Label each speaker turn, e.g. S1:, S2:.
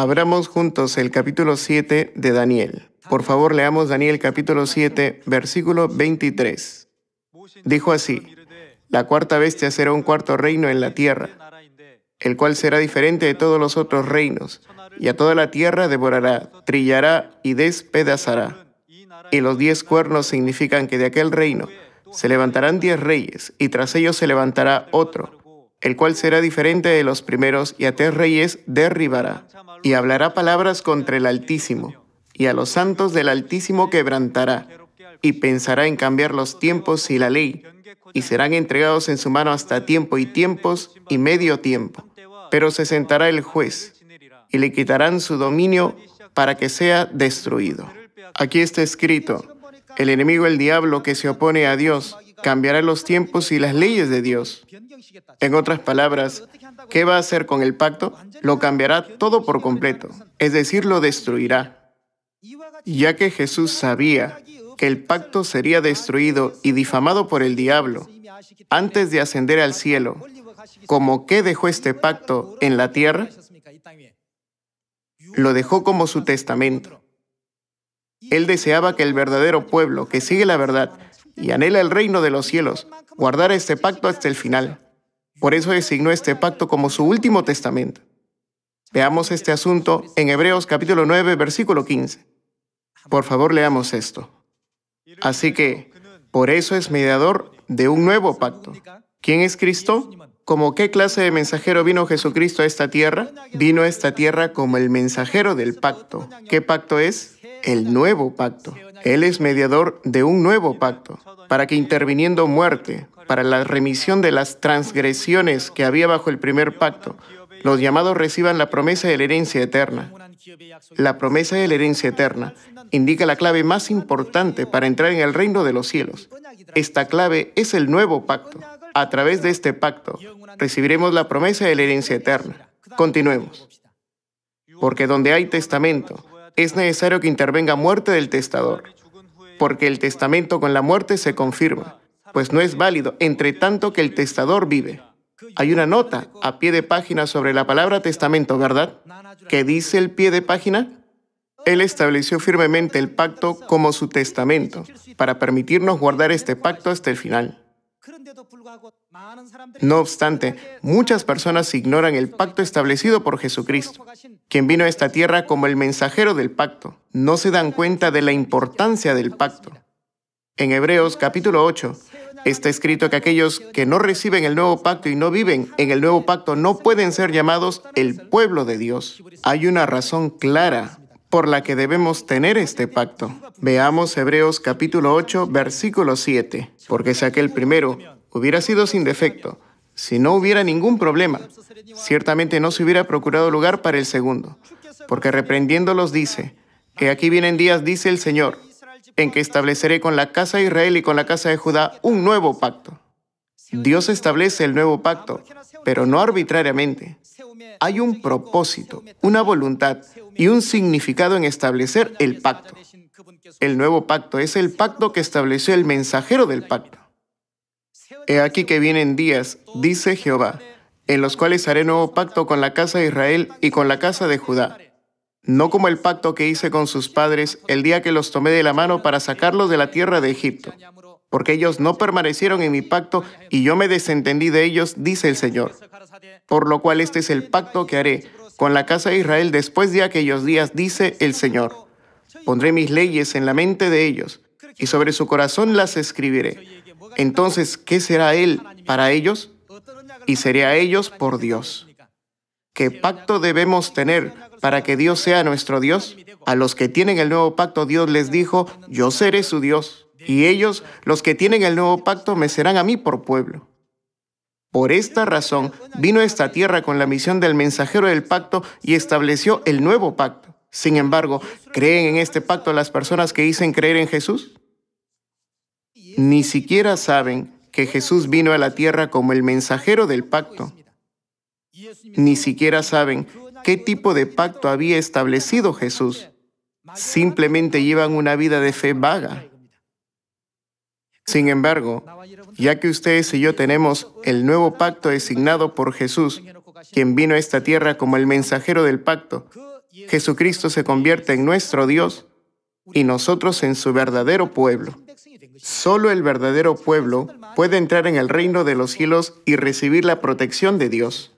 S1: Abramos juntos el capítulo 7 de Daniel. Por favor, leamos Daniel capítulo 7, versículo 23. Dijo así, la cuarta bestia será un cuarto reino en la tierra, el cual será diferente de todos los otros reinos, y a toda la tierra devorará, trillará y despedazará. Y los diez cuernos significan que de aquel reino se levantarán diez reyes, y tras ellos se levantará otro, el cual será diferente de los primeros, y a tres reyes derribará, y hablará palabras contra el Altísimo, y a los santos del Altísimo quebrantará, y pensará en cambiar los tiempos y la ley, y serán entregados en su mano hasta tiempo y tiempos y medio tiempo. Pero se sentará el juez, y le quitarán su dominio para que sea destruido. Aquí está escrito, el enemigo, el diablo que se opone a Dios, cambiará los tiempos y las leyes de Dios. En otras palabras, ¿qué va a hacer con el pacto? Lo cambiará todo por completo, es decir, lo destruirá. Ya que Jesús sabía que el pacto sería destruido y difamado por el diablo antes de ascender al cielo, ¿cómo qué dejó este pacto en la tierra? Lo dejó como su testamento. Él deseaba que el verdadero pueblo que sigue la verdad y anhela el reino de los cielos guardara este pacto hasta el final. Por eso designó este pacto como su último testamento. Veamos este asunto en Hebreos capítulo 9, versículo 15. Por favor, leamos esto. Así que, por eso es mediador de un nuevo pacto. ¿Quién es Cristo? ¿Como qué clase de mensajero vino Jesucristo a esta tierra? Vino a esta tierra como el mensajero del pacto. ¿Qué pacto es? el nuevo pacto. Él es mediador de un nuevo pacto, para que interviniendo muerte, para la remisión de las transgresiones que había bajo el primer pacto, los llamados reciban la promesa de la herencia eterna. La promesa de la herencia eterna indica la clave más importante para entrar en el reino de los cielos. Esta clave es el nuevo pacto. A través de este pacto recibiremos la promesa de la herencia eterna. Continuemos. Porque donde hay testamento, es necesario que intervenga muerte del testador, porque el testamento con la muerte se confirma, pues no es válido entre tanto que el testador vive. Hay una nota a pie de página sobre la palabra testamento, ¿verdad? ¿Qué dice el pie de página? Él estableció firmemente el pacto como su testamento, para permitirnos guardar este pacto hasta el final. No obstante, muchas personas ignoran el pacto establecido por Jesucristo, quien vino a esta tierra como el mensajero del pacto. No se dan cuenta de la importancia del pacto. En Hebreos capítulo 8 está escrito que aquellos que no reciben el nuevo pacto y no viven en el nuevo pacto no pueden ser llamados el pueblo de Dios. Hay una razón clara por la que debemos tener este pacto. Veamos Hebreos capítulo 8, versículo 7. Porque si aquel primero hubiera sido sin defecto, si no hubiera ningún problema, ciertamente no se hubiera procurado lugar para el segundo. Porque reprendiéndolos dice, que aquí vienen días, dice el Señor, en que estableceré con la casa de Israel y con la casa de Judá un nuevo pacto. Dios establece el nuevo pacto, pero no arbitrariamente. Hay un propósito, una voluntad y un significado en establecer el pacto. El nuevo pacto es el pacto que estableció el mensajero del pacto. He aquí que vienen días, dice Jehová, en los cuales haré nuevo pacto con la casa de Israel y con la casa de Judá. No como el pacto que hice con sus padres el día que los tomé de la mano para sacarlos de la tierra de Egipto, porque ellos no permanecieron en mi pacto y yo me desentendí de ellos, dice el Señor. Por lo cual este es el pacto que haré con la casa de Israel después de aquellos días, dice el Señor. Pondré mis leyes en la mente de ellos y sobre su corazón las escribiré entonces, ¿qué será Él para ellos? Y seré a ellos por Dios. ¿Qué pacto debemos tener para que Dios sea nuestro Dios? A los que tienen el nuevo pacto, Dios les dijo, yo seré su Dios. Y ellos, los que tienen el nuevo pacto, me serán a mí por pueblo. Por esta razón vino esta tierra con la misión del mensajero del pacto y estableció el nuevo pacto. Sin embargo, ¿creen en este pacto las personas que dicen creer en Jesús? ni siquiera saben que Jesús vino a la tierra como el mensajero del pacto. Ni siquiera saben qué tipo de pacto había establecido Jesús. Simplemente llevan una vida de fe vaga. Sin embargo, ya que ustedes y yo tenemos el nuevo pacto designado por Jesús, quien vino a esta tierra como el mensajero del pacto, Jesucristo se convierte en nuestro Dios y nosotros en su verdadero pueblo. Solo el verdadero pueblo puede entrar en el reino de los cielos y recibir la protección de Dios.